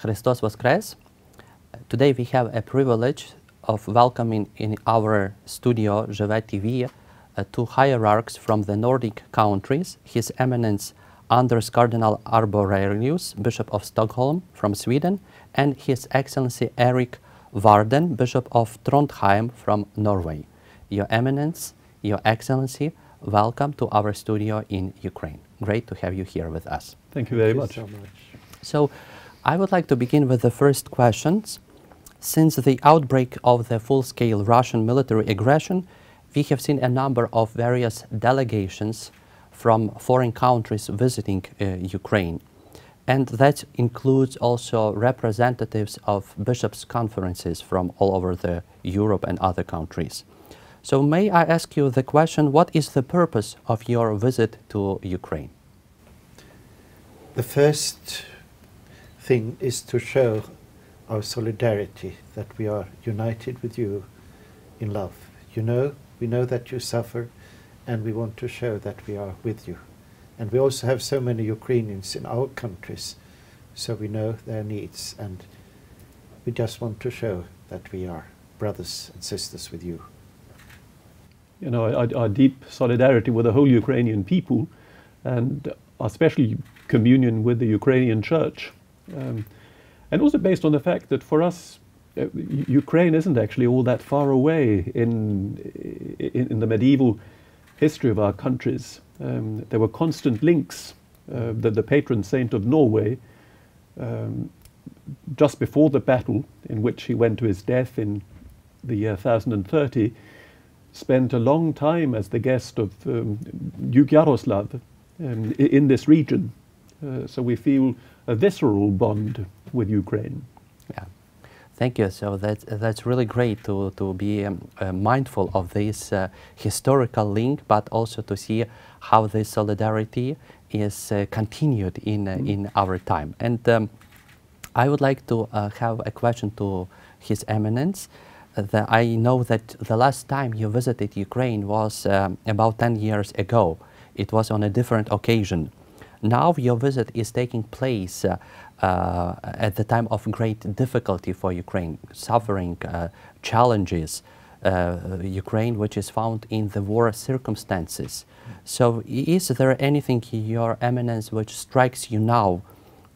Christos Voskres. Today we have a privilege of welcoming in our studio, Zhyve TV, uh, two hierarchs from the Nordic countries, His Eminence Anders Cardinal Arborelius, Bishop of Stockholm from Sweden, and His Excellency Erik Varden, Bishop of Trondheim from Norway. Your Eminence, Your Excellency, welcome to our studio in Ukraine. Great to have you here with us. Thank you very Thank much. you so much. So, I would like to begin with the first questions. Since the outbreak of the full scale Russian military aggression, we have seen a number of various delegations from foreign countries visiting uh, Ukraine. And that includes also representatives of bishops' conferences from all over the Europe and other countries. So may I ask you the question, what is the purpose of your visit to Ukraine? The first thing is to show our solidarity that we are united with you in love. You know, we know that you suffer, and we want to show that we are with you. And we also have so many Ukrainians in our countries, so we know their needs, and we just want to show that we are brothers and sisters with you. You know, our, our deep solidarity with the whole Ukrainian people, and especially communion with the Ukrainian Church, um, and also based on the fact that for us, uh, Ukraine isn't actually all that far away in, in in the medieval history of our countries. Um, there were constant links. Uh, that the patron saint of Norway, um, just before the battle in which he went to his death in the year 1030, spent a long time as the guest of um, Duke Yaroslav um, in this region. Uh, so we feel a visceral bond with Ukraine. Yeah, thank you. So that's that's really great to to be um, uh, mindful of this uh, historical link, but also to see how this solidarity is uh, continued in uh, in our time. And um, I would like to uh, have a question to His Eminence. The, I know that the last time you visited Ukraine was um, about 10 years ago. It was on a different occasion. Now your visit is taking place uh, uh, at the time of great difficulty for Ukraine, suffering, uh, challenges. Ukraine, which is found in the war circumstances. So, is there anything, Your Eminence, which strikes you now?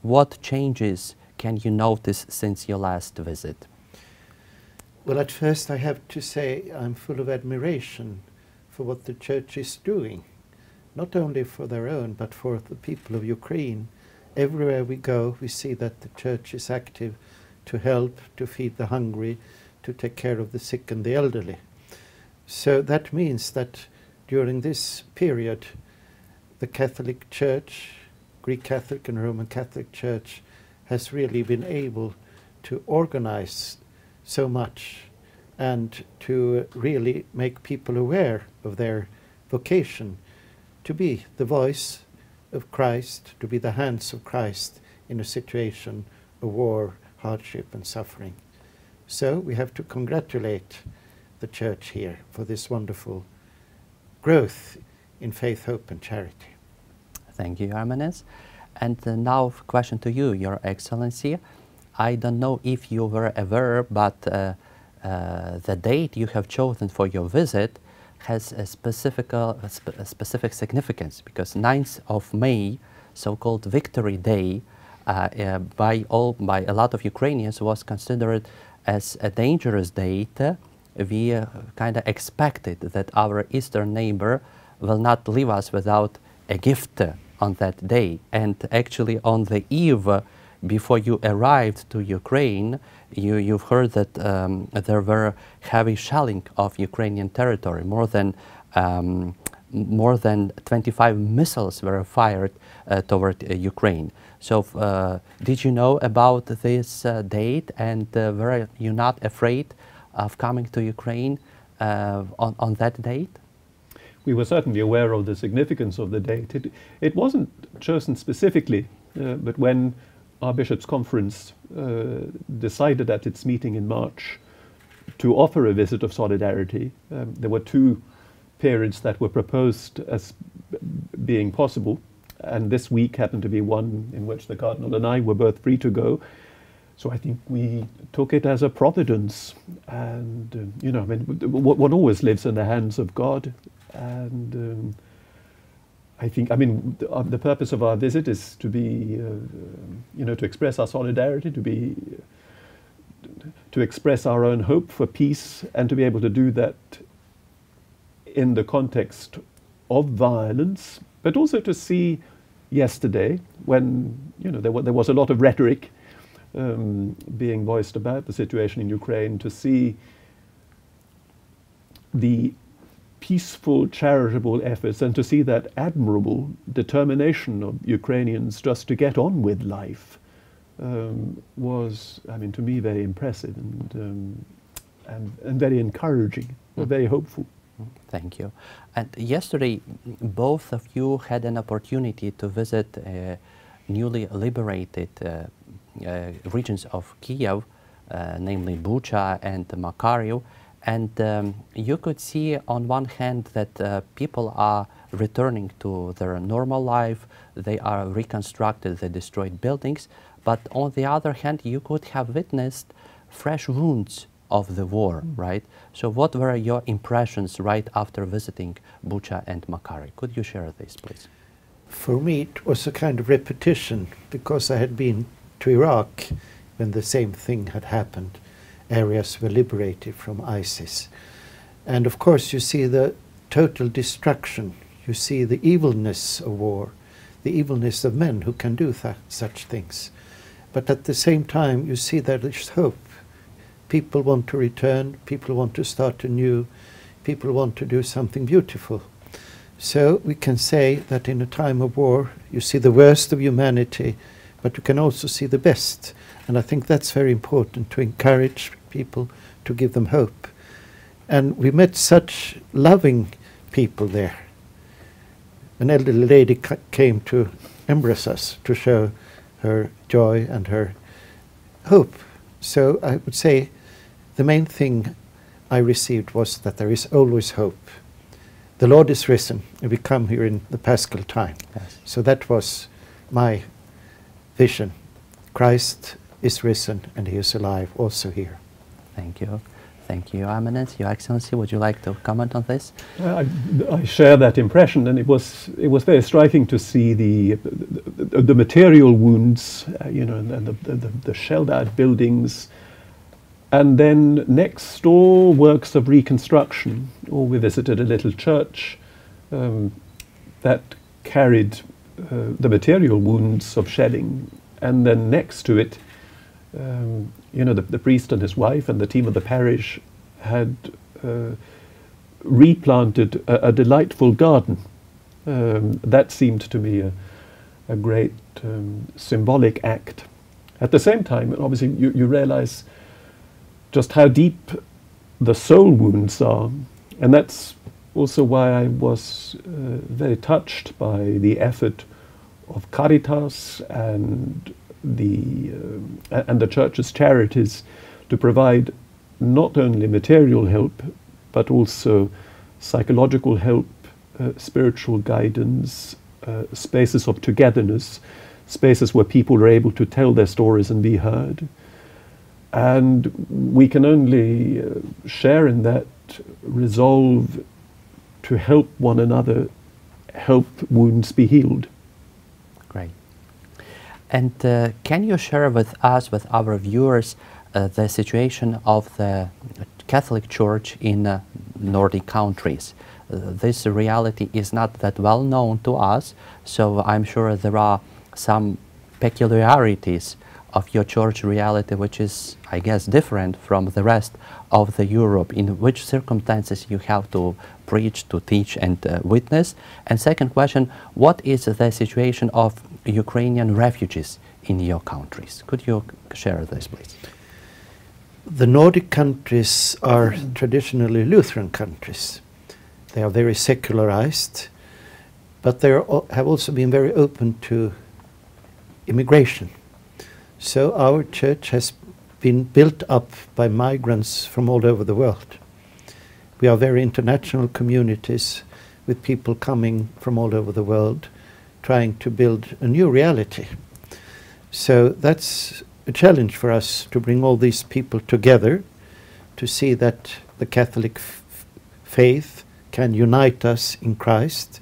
What changes can you notice since your last visit? Well, at first, I have to say I'm full of admiration for what the church is doing, not only for their own, but for the people of Ukraine. Everywhere we go, we see that the church is active to help, to feed the hungry, to take care of the sick and the elderly. So that means that during this period, the Catholic Church, Greek Catholic and Roman Catholic Church, has really been able to organize so much and to really make people aware of their vocation to be the voice of Christ, to be the hands of Christ in a situation of war, hardship, and suffering. So we have to congratulate the church here for this wonderful growth in faith, hope, and charity. Thank you, Eminence. And uh, now, question to you, Your Excellency. I don't know if you were aware, but uh, uh, the date you have chosen for your visit has a specific, uh, a spe- a specific significance because 9th of May, so-called Victory Day, uh, uh, by all by a lot of Ukrainians was considered as a dangerous date. We uh, kind of expected that our eastern neighbor will not leave us without a gift on that day. And actually, on the eve before you arrived to Ukraine, you, you've heard that um, there were heavy shelling of Ukrainian territory. More than um, more than 25 missiles were fired uh, toward uh, Ukraine. So, uh, did you know about this uh, date, and uh, were you not afraid of coming to Ukraine uh, on, on that date? We were certainly aware of the significance of the date. It, it wasn't chosen specifically, but when our bishops' conference uh, decided at its meeting in March to offer a visit of solidarity, um, there were two periods that were proposed as being possible, and this week happened to be one in which the cardinal and I were both free to go. so I think we took it as a providence, and um, you know, I mean, one always lives in the hands of God, and um, I think, I mean, the, uh, the, purpose of our visit is to be, uh, you know, to express our solidarity, to be, to express our own hope for peace, and to be able to do that in the context of violence, but also to see yesterday when, you know, there, there was a lot of rhetoric um, being voiced about the situation in Ukraine, to see the peaceful, charitable efforts and to see that admirable determination of Ukrainians just to get on with life um, was, I mean, to me, very impressive and, um, and, and, very encouraging, mm. very hopeful. Mm, thank you. And yesterday, both of you had an opportunity to visit uh, newly liberated uh, uh, regions of Kiev, uh, namely Bucha and Makariv. And um, you could see on one hand that uh, people are returning to their normal life, they are reconstructed the destroyed buildings, but on the other hand, you could have witnessed fresh wounds of the war, mm. right? So what were your impressions right after visiting Bucha and Makari? Could you share this, please? For me, it was a kind of repetition because I had been to Iraq when the same thing had happened. Areas were liberated from ISIS. And of course, you see the total destruction, you see the evilness of war, the evilness of men who can do such things. But at the same time, you see that there's hope. People want to return, people want to start anew, people want to do something beautiful. So we can say that in a time of war, you see the worst of humanity but you can also see the best. And I think that's very important to encourage people, to give them hope. And we met such loving people there. An elderly lady came to embrace us to show her joy and her hope. So I would say the main thing I received was that there is always hope. The Lord is risen, and we come here in the Paschal time. Yes. So that was my vision. Christ is risen and he is alive also here. Thank you. Thank you, Eminence. Your Excellency, would you like to comment on this? Uh, I, I, share that impression, and it was it was very striking to see the the, the material wounds, uh, you know, and, and the, the, the shelled-out buildings, and then next door works of reconstruction. Or we visited a little church um, that carried uh, the material wounds of shelling, and then next to it, um, you know, the, the, priest and his wife and the team of the parish had uh, replanted a, a, delightful garden. Um, that seemed to me a, a great um, symbolic act. At the same time, obviously, you, you realize just how deep the soul wounds are, and that's also why I was uh, very touched by the effort of Caritas and the uh, and the church's charities to provide not only material help but also psychological help, uh, spiritual guidance, uh, spaces of togetherness, spaces where people are able to tell their stories and be heard. And we can only uh, share in that resolve to help one another, help wounds be healed. Great. And uh, can you share with us, with our viewers, uh, the situation of the Catholic Church in uh, Nordic countries? Uh, this reality is not that well known to us, so I'm sure there are some peculiarities of your church reality, which is, I guess, different from the rest of the Europe, in which circumstances you have to preach, to teach, and uh, witness? And second question, what is the situation of Ukrainian refugees in your countries? Could you share this, please? The Nordic countries are traditionally Lutheran countries. They are very secularized, but they have also been very open to immigration. So our church has been built up by migrants from all over the world. We are very international communities with people coming from all over the world trying to build a new reality. So that's a challenge for us to bring all these people together to see that the Catholic faith can unite us in Christ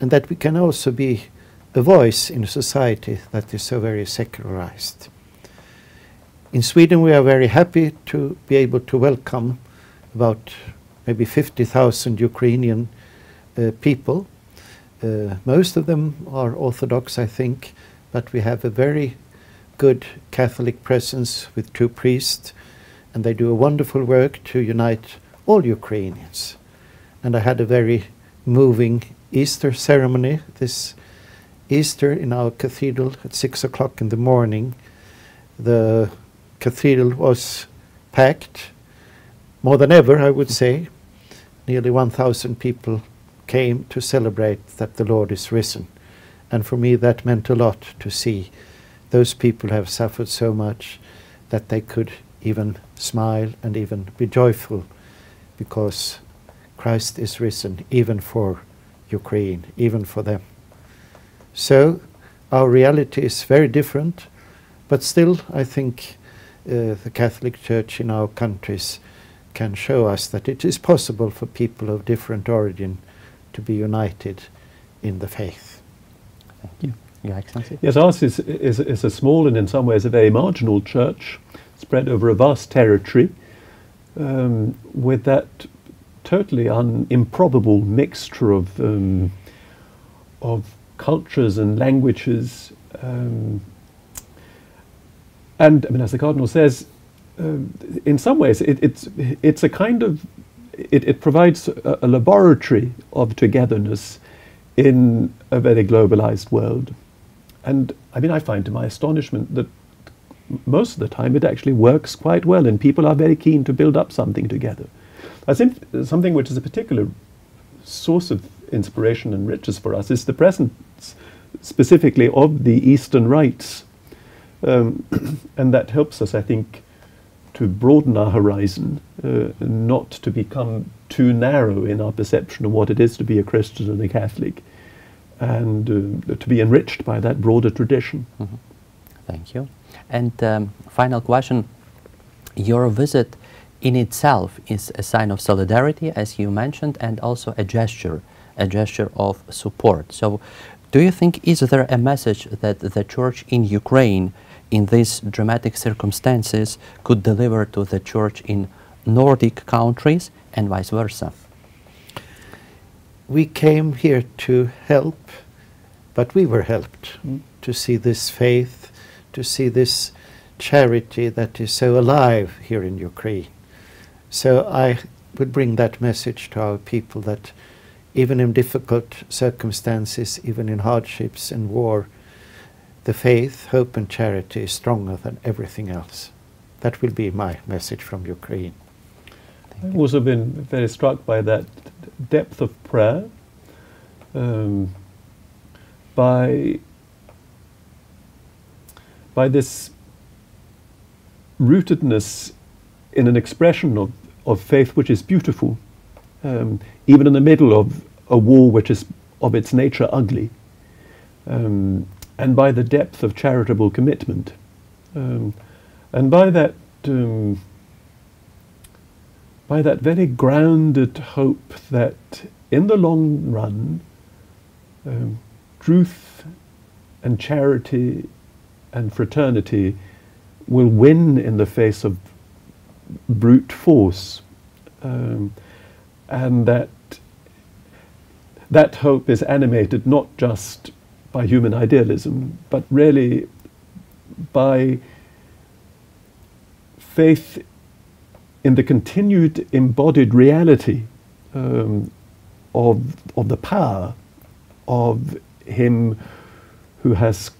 and that we can also be a voice in a society that is so very secularized. In Sweden, we are very happy to be able to welcome about maybe 50,000 Ukrainian uh, people. Uh, most of them are Orthodox, I think, but we have a very good Catholic presence with two priests, and they do a wonderful work to unite all Ukrainians. And I had a very moving Easter ceremony this Easter in our cathedral at six o'clock in the morning. The cathedral was packed, more than ever, I would say. Nearly 1,000 people came to celebrate that the Lord is risen. And for me, that meant a lot to see those people have suffered so much that they could even smile and even be joyful because Christ is risen, even for Ukraine, even for them. So our reality is very different, but still, I think uh, the Catholic Church in our countries can show us that it is possible for people of different origin to be united in the faith. Thank you. Your Excellency. Yes, ours is, is, is a small and in some ways a very marginal church spread over a vast territory um, with that totally un- improbable mixture of, um, of cultures and languages. Um, and I mean, as the Cardinal says, um, in some ways, it, it's, it's a kind of, it, it provides a, a laboratory of togetherness in a very globalized world. And I mean, I find to my astonishment that most of the time it actually works quite well, and people are very keen to build up something together. I think something which is a particular source of inspiration and riches for us is the presence specifically of the Eastern rites. Um, and that helps us, I think, to broaden our horizon, uh, not to become too narrow in our perception of what it is to be a Christian and a Catholic, and uh, to be enriched by that broader tradition. Mhm. Thank you. And um, final question. Your visit in itself is a sign of solidarity, as you mentioned, and also a gesture, a gesture of support. So, do you think is there a message that the church in Ukraine, in these dramatic circumstances, could deliver to the church in Nordic countries and vice versa? We came here to help, but we were helped hmm. to see this faith, to see this charity that is so alive here in Ukraine. So I would bring that message to our people that even in difficult circumstances, even in hardships and war, the faith, hope, and charity is stronger than everything else. That will be my message from Ukraine. I've also been very struck by that depth of prayer, um, by by this rootedness in an expression of, of faith which is beautiful, um, even in the middle of a war which is of its nature ugly, um, and by the depth of charitable commitment, um, and by that um, by that very grounded hope that in the long run, um, truth and charity and fraternity will win in the face of brute force, um, and that that hope is animated not just by human idealism, but really by faith in the continued embodied reality um, of, of the power of Him who has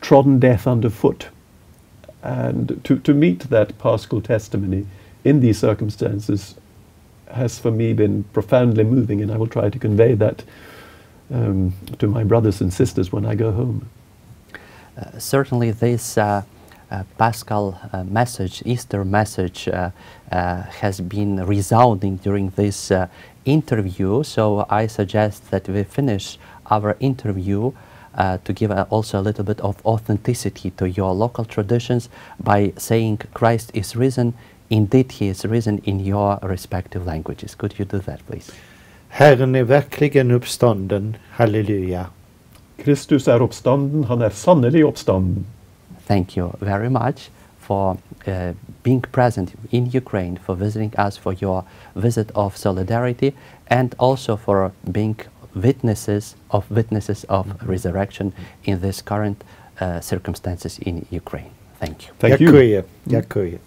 trodden death underfoot. And to, to meet that paschal testimony in these circumstances has for me been profoundly moving, and I will try to convey that um, to my brothers and sisters when I go home. Uh, certainly, this uh, uh, Paschal uh, message, Easter message, uh, uh, has been resounding during this interview. So I suggest that we finish our interview uh, to give uh, also a little bit of authenticity to your local traditions by saying Christ is risen Indeed, he is risen in your respective languages. Could you do that, please? Herren är verkligen uppstånden, halleluja. Kristus är uppstånden, han är sannelig uppstånden. Thank you very much for uh, being present in Ukraine, for visiting us, for your visit of solidarity, and also for being witnesses of witnesses of resurrection in these current uh, circumstances in Ukraine. Thank you. Thank you. Дякую. Дякую.